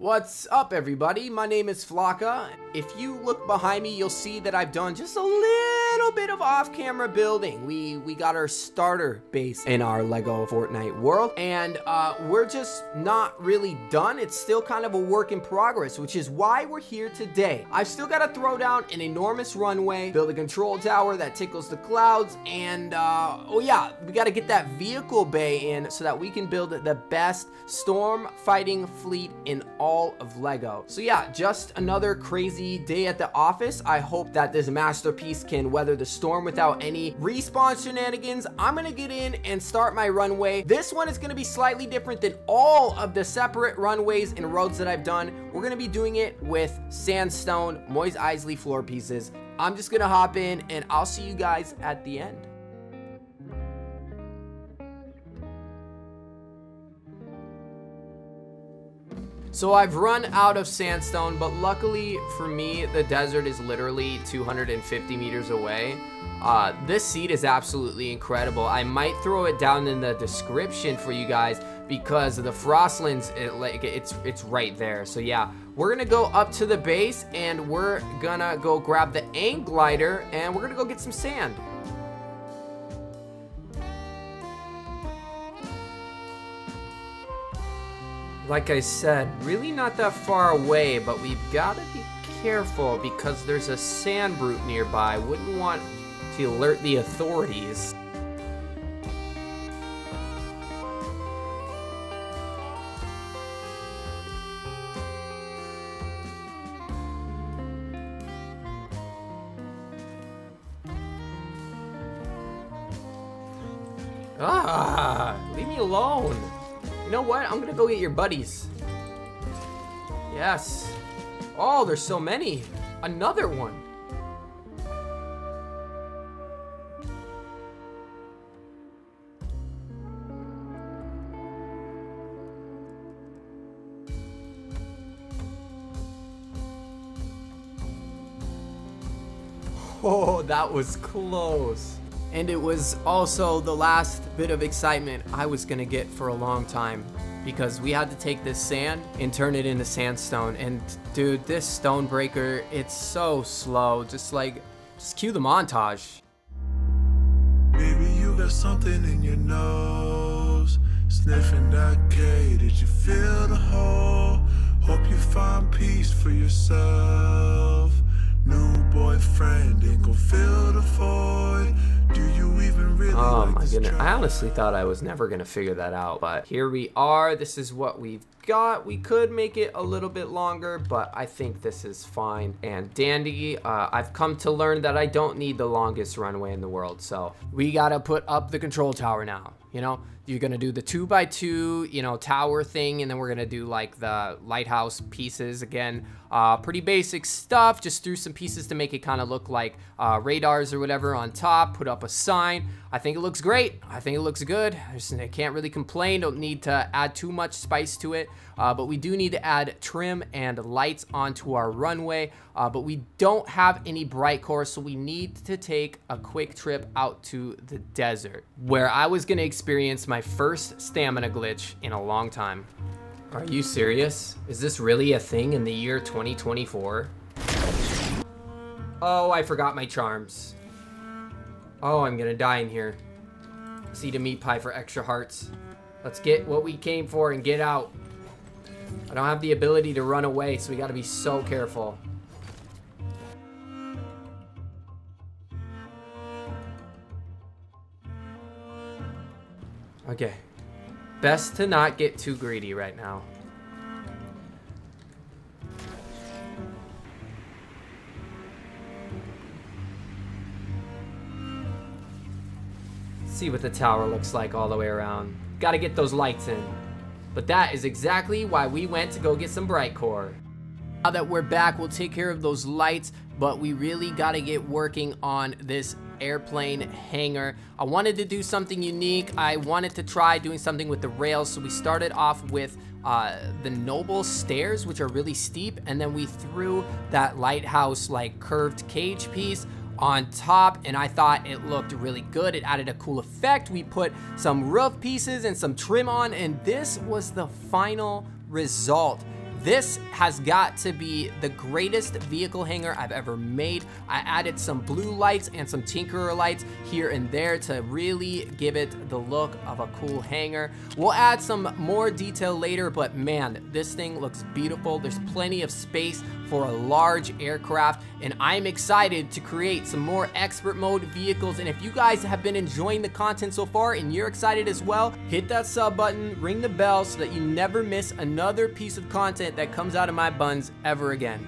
What's up everybody? My name is Flokka. If you look behind me, you'll see that I've done just a little bit of off-camera building. We we got our starter base in our Lego Fortnite world and uh, we're just not really done. It's still kind of a work in progress, which is why we're here today. I've still got to throw down an enormous runway, build a control tower that tickles the clouds, and uh, oh yeah, we got to get that vehicle bay in so that we can build the best storm fighting fleet in all of Lego. So yeah, just another crazy day at the office. I hope that this masterpiece can weather the storm without any respawn shenanigans. I'm gonna get in and start my runway. This one is gonna be slightly different than all of the separate runways and roads that I've done. We're gonna be doing it with sandstone, Mos Eisley floor pieces. I'm just gonna hop in and I'll see you guys at the end. So I've run out of sandstone, but luckily for me, the desert is literally 250 meters away. Uh, this seed is absolutely incredible. I might throw it down in the description for you guys because the frostlands, it, like it's it's right there. So yeah, we're gonna go up to the base and we're gonna go grab the Aim glider and we're gonna go get some sand. Like I said, really not that far away, but we've got to be careful because there's a sand brute nearby. Wouldn't want to alert the authorities. Ah, leave me alone. You know what? I'm gonna go get your buddies. Yes. Oh, there's so many. Another one. Oh, that was close. And it was also the last bit of excitement I was gonna get for a long time because we had to take this sand and turn it into sandstone. And dude, this stone breaker, it's so slow. Just like, just cue the montage. Maybe you got something in your nose, sniffing that K. Did you feel the hole? Hope you find peace for yourself. New boyfriend ain't gon' fill the void. Really oh my goodness. I honestly thought I was never going to figure that out, but here we are. This is what we've got. We could make it a little bit longer, but I think this is fine and dandy. Uh, I've come to learn that I don't need the longest runway in the world, so we got to put up the control tower now. You know, you're gonna do the two by two, you know, tower thing, and then we're gonna do like the lighthouse pieces again. Uh, pretty basic stuff. Just threw some pieces to make it kind of look like uh, radars or whatever on top. Put up a sign. I think it looks great. I think it looks good. I can't really complain. Don't need to add too much spice to it. Uh, but we do need to add trim and lights onto our runway. Uh, but we don't have any Brightcore, so we need to take a quick trip out to the desert, where I was gonna experience my first stamina glitch in a long time. Are you serious? Is this really a thing in the year 2024? Oh, I forgot my charms. Oh, I'm gonna die in here. See the meat pie for extra hearts. Let's get what we came for and get out. I don't have the ability to run away, so we gotta be so careful. Okay, Best to not get too greedy right now. see what the tower looks like all the way around. Gotta get those lights in. But that is exactly why we went to go get some Brightcore. Now that we're back, we'll take care of those lights, but we really gotta get working on this airplane hangar. I wanted to do something unique. I wanted to try doing something with the rails. So we started off with uh, the noble stairs, which are really steep. And then we threw that lighthouse like curved cage piece on top and I thought it looked really good. It added a cool effect. We put some roof pieces and some trim on and this was the final result. This has got to be the greatest vehicle hangar I've ever made. I added some blue lights and some Tinkerer lights here and there to really give it the look of a cool hangar. We'll add some more detail later, but man, this thing looks beautiful. There's plenty of space for a large aircraft, and I'm excited to create some more expert mode vehicles. And if you guys have been enjoying the content so far and you're excited as well, hit that sub button, ring the bell so that you never miss another piece of content that comes out of my buns ever again.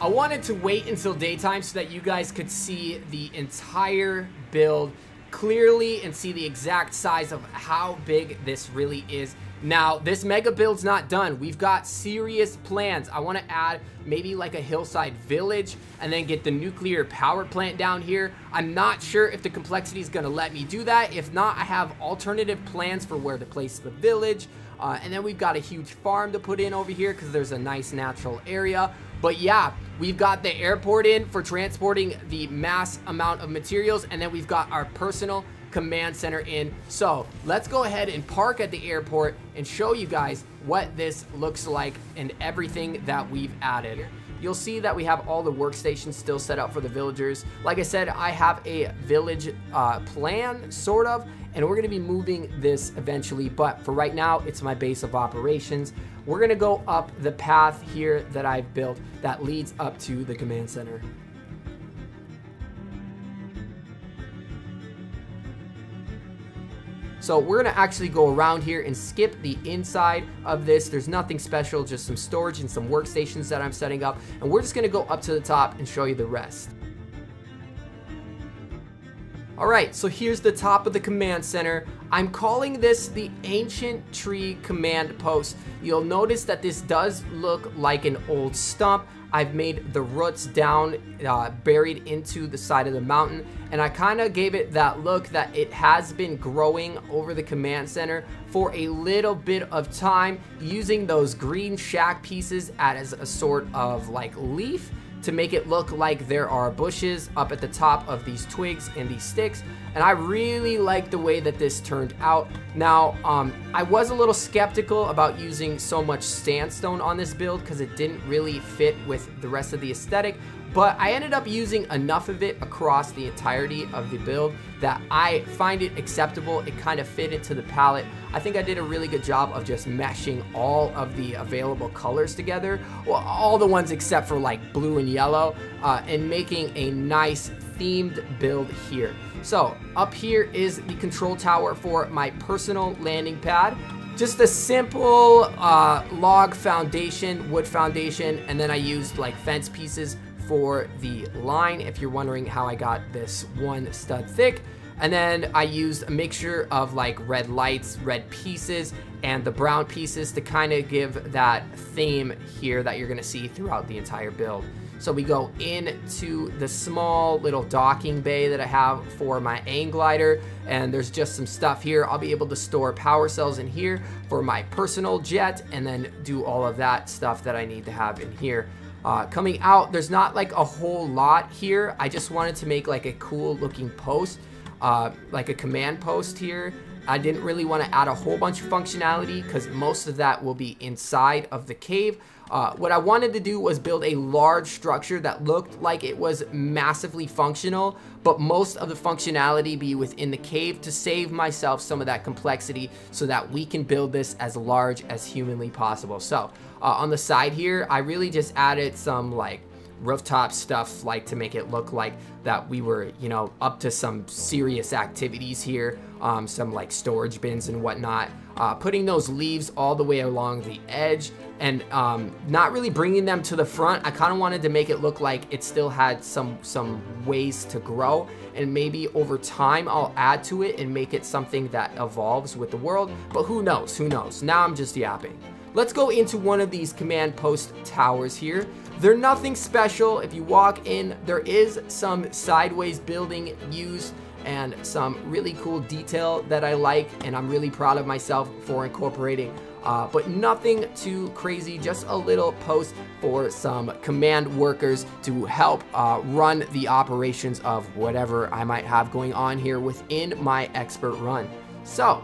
I wanted to wait until daytime so that you guys could see the entire build clearly and see the exact size of how big this really is. Now, this mega build's not done. We've got serious plans. I want to add maybe like a hillside village and then get the nuclear power plant down here. I'm not sure if the complexity is going to let me do that. If not, I have alternative plans for where to place the village. Uh, and then we've got a huge farm to put in over here because there's a nice natural area. But yeah, we've got the airport in for transporting the mass amount of materials. And then we've got our personal command center in. So let's go ahead and park at the airport and show you guys what this looks like and everything that we've added. You'll see that we have all the workstations still set up for the villagers. Like I said, I have a village uh, plan, sort of, and we're gonna be moving this eventually, but for right now, it's my base of operations. We're gonna go up the path here that I've built that leads up to the command center. So we're gonna actually go around here and skip the inside of this. There's nothing special, just some storage and some workstations that I'm setting up. And we're just gonna go up to the top and show you the rest. All right, so here's the top of the command center. I'm calling this the Ancient Tree Command Post. You'll notice that this does look like an old stump. I've made the roots down, uh, buried into the side of the mountain, and I kind of gave it that look that it has been growing over the command center for a little bit of time, using those green shack pieces as a sort of like leaf to make it look like there are bushes up at the top of these twigs and these sticks. And I really like the way that this turned out. Now, um, I was a little skeptical about using so much sandstone on this build because it didn't really fit with the rest of the aesthetic but I ended up using enough of it across the entirety of the build that I find it acceptable. It kind of fit into the palette. I think I did a really good job of just meshing all of the available colors together, well, all the ones except for like blue and yellow, uh, and making a nice themed build here. So up here is the control tower for my personal landing pad just a simple uh, log foundation, wood foundation, and then I used like fence pieces for the line if you're wondering how I got this one stud thick. And then I used a mixture of like red lights, red pieces, and the brown pieces to kind of give that theme here that you're gonna see throughout the entire build. So we go into the small little docking bay that I have for my Anglider, and there's just some stuff here. I'll be able to store power cells in here for my personal jet, and then do all of that stuff that I need to have in here. Uh, coming out, there's not like a whole lot here. I just wanted to make like a cool looking post, uh, like a command post here. I didn't really want to add a whole bunch of functionality because most of that will be inside of the cave. Uh, what I wanted to do was build a large structure that looked like it was massively functional, but most of the functionality be within the cave to save myself some of that complexity so that we can build this as large as humanly possible. So uh, on the side here, I really just added some like rooftop stuff like to make it look like that we were you know up to some serious activities here um, some like storage bins and whatnot uh, putting those leaves all the way along the edge and um, not really bringing them to the front I kind of wanted to make it look like it still had some some ways to grow and maybe over time I'll add to it and make it something that evolves with the world but who knows who knows now I'm just yapping Let's go into one of these command post towers here. They're nothing special. If you walk in, there is some sideways building used and some really cool detail that I like and I'm really proud of myself for incorporating. Uh, but nothing too crazy, just a little post for some command workers to help uh, run the operations of whatever I might have going on here within my expert run. So,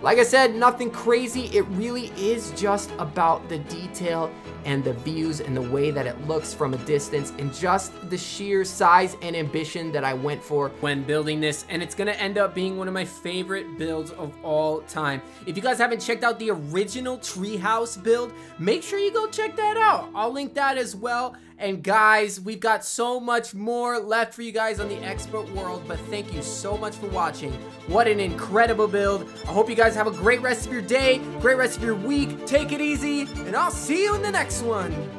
Like I said, nothing crazy. It really is just about the detail and the views and the way that it looks from a distance and just the sheer size and ambition that I went for when building this. And it's gonna end up being one of my favorite builds of all time. If you guys haven't checked out the original treehouse build, make sure you go check that out. I'll link that as well. And guys, we've got so much more left for you guys on the expert world, but thank you so much for watching. What an incredible build. I hope you guys have a great rest of your day, great rest of your week. Take it easy, and I'll see you in the next one.